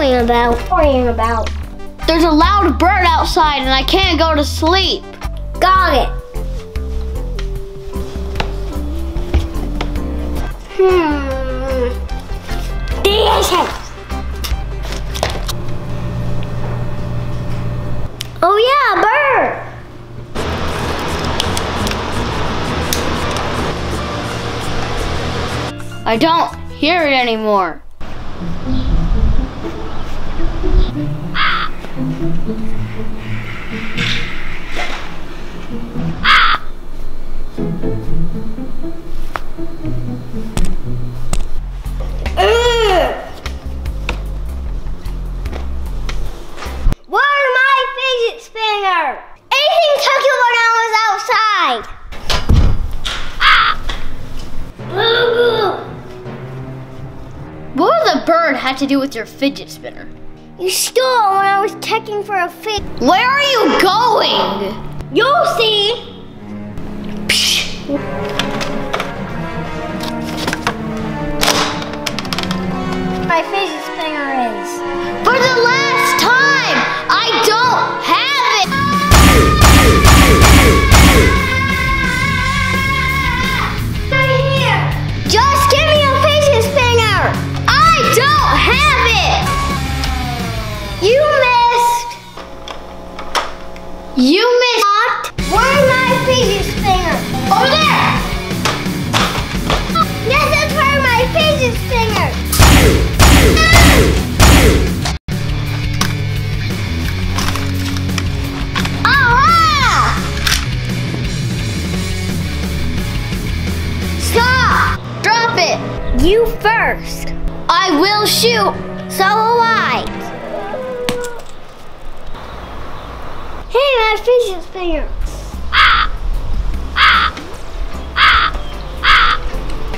What is he yelling about? Worrying about. There's a loud bird outside and I can't go to sleep. Got it. Hmm. Delicious. Oh yeah, bird. I don't hear it anymore. What does the bird have to do with your fidget spinner? You stole it when I was checking for a fish. Where are you going? You'll see. My fidget You first. I will shoot. So will I. Hey, my fidget spinner. Ah! Ah! Ah! Ah!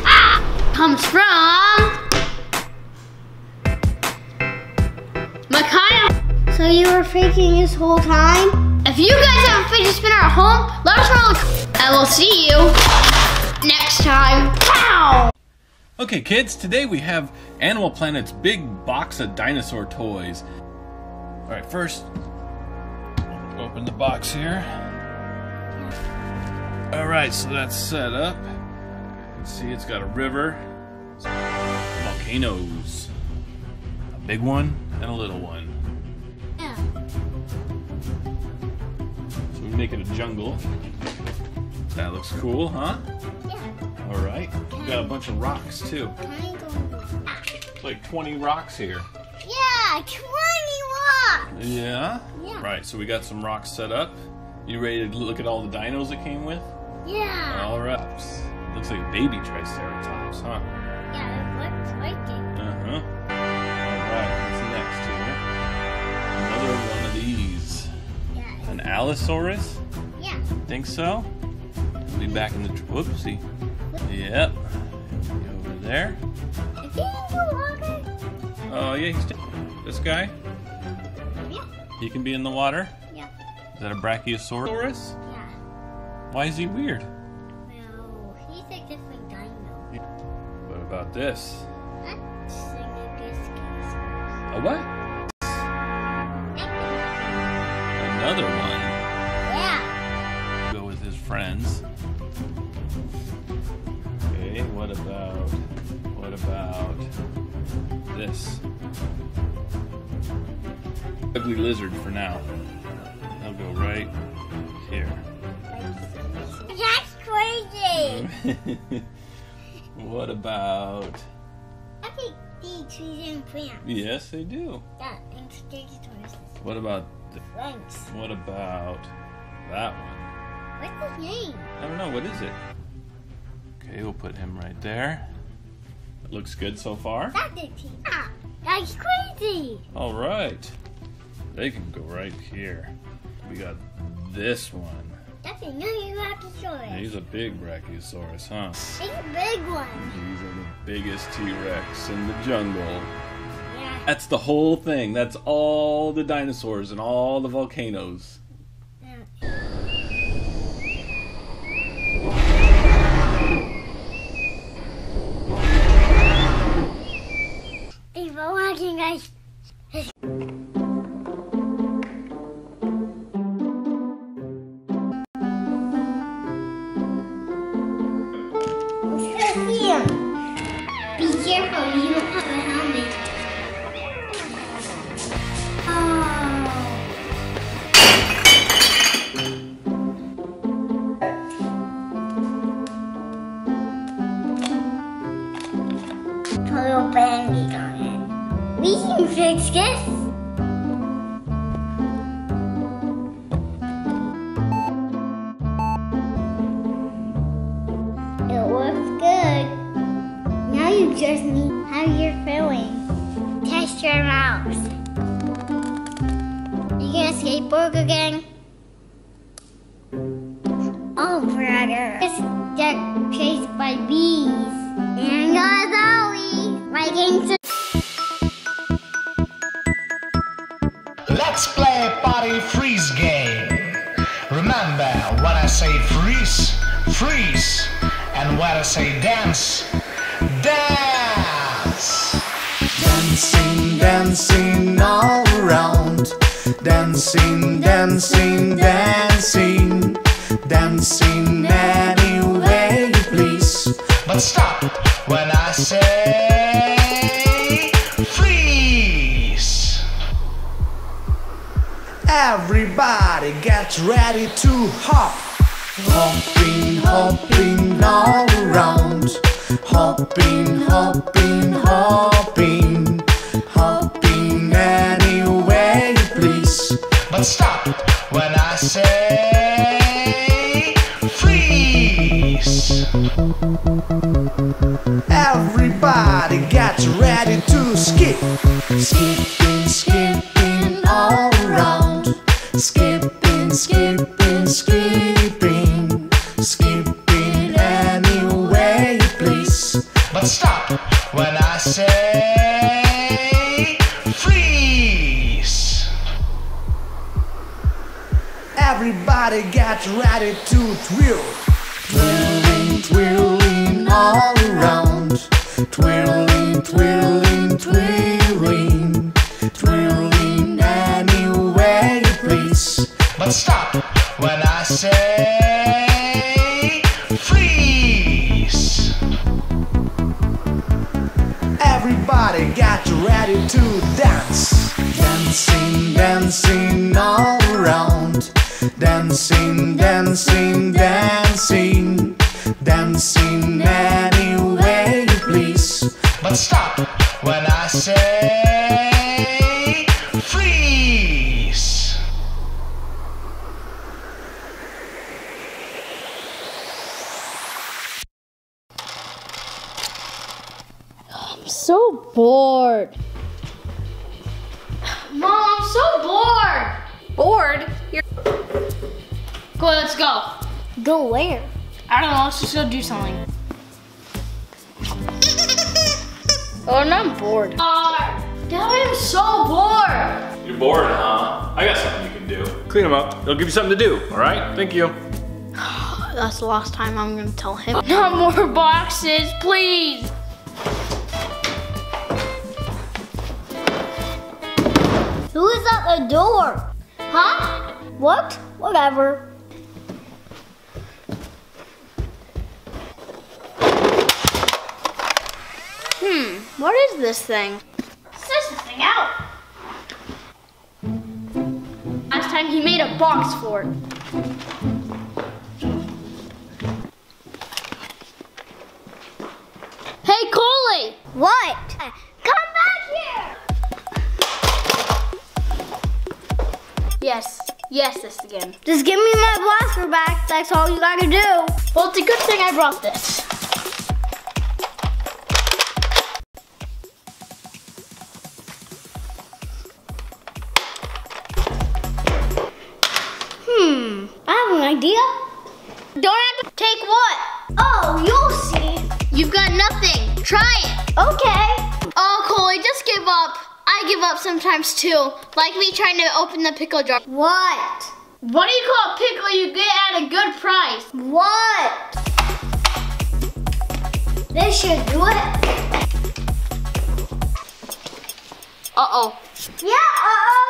Ah! Comes from Micaiah. So you were faking this whole time? If you guys have a fidget spinner at home, let us know. I will see you next time. Okay, kids, today we have Animal Planet's big box of dinosaur toys. All right, first, open the box here. All right, so that's set up. You can see it's got a river, volcanoes, a big one and a little one. Yeah. So we make it a jungle. That looks cool, huh? Right. We got a bunch of rocks too. Like 20 rocks here. Yeah, 20 rocks. Yeah? Yeah. Right, so we got some rocks set up. You ready to look at all the dinos it came with? Yeah. All right. Looks like a baby Triceratops, huh? Yeah, it looks like it. Uh huh. All right, what's next here? Another one of these. Yeah. An Allosaurus? Yeah. Think so? It'll be back in the. Whoopsie. Yep. Over there. Is he in the water? Oh, yeah, he's. This guy? Yeah. He can be in the water? Yeah. Is that a Brachiosaurus? Yeah. Why is he weird? Well, he's a different dino. What about this? That's A what? Another one. Lizard for now. I'll go right here. That's crazy. what about I think these trees and plants. yes they do. Yeah, and stegosaurus. What about th- Thanks. what about that one? What's his name? I don't know, what is it? Okay, we'll put him right there. That looks good so far. That's the. Ah, that's crazy. All right. They can go right here. We got this one. That's another Brachiosaurus. He's a big Brachiosaurus, huh? He's a big one. These are the biggest T-Rex in the jungle. Yeah. That's the whole thing. That's all the dinosaurs and all the volcanoes. Hey, but what Be careful, you don't have a You gonna? Oh, brother. Just get chased by bees. And you're Zoe. My game's a Let's play party freeze game. Remember when I say freeze, freeze, and when I say dance, dance. Dancing, dancing all around. Dancing, dancing, dancing. Dancing any way you please. But stop when I say freeze. Everybody get ready to hop. Hopping, hopping all around. Hopping, hopping, hopping. Hopping But stop when I say freeze. Everybody gets ready to skip. Skipping, skipping all around. Skipping, skipping, skipping. Everybody get ready to twirl. Twirling, twirling all around. Twirling, twirling, twirling. Twirling any way you please. But stop when I say freeze. Everybody get ready to dance. Dancing, dancing. Dancing, dancing, dancing. Dancing any way you please. But stop when I say freeze. I'm so bored. Mom, I'm so bored. Bored? You're. Let's go. Go where? I don't know. Let's just go do something. oh, no, I'm bored. Uh, Dad, I'm so bored. You're bored, huh? I got something you can do. Clean them up. It'll give you something to do. All right? Thank you. That's the last time I'm gonna tell him. Not more boxes, please. Who is at the door? Huh? What? Whatever. Hmm. What is this thing? Says this thing out. Last time he made a box for it. Hey, Coley! What? Uh, come back here! Yes, yes, this again. Just give me my blaster back. That's all you gotta do. Well, it's a good thing I brought this. Idea. Don't have to take what? Oh, you'll see. You've got nothing. Try it. Okay. Oh, Coley, just give up. I give up sometimes too. Like me trying to open the pickle jar. What? What do you call a pickle you get at a good price? What? This should do it. Uh-oh. Yeah, uh-oh.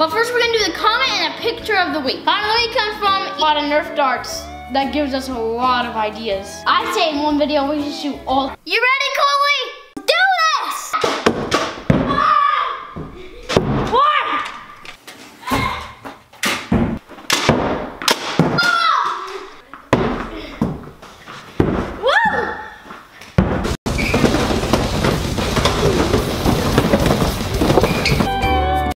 But first we're gonna do the comment and a picture of the week. Comment of the week comes from a lot of Nerf darts. That gives us a lot of ideas. I say in one video we should shoot all. You ready, Coley?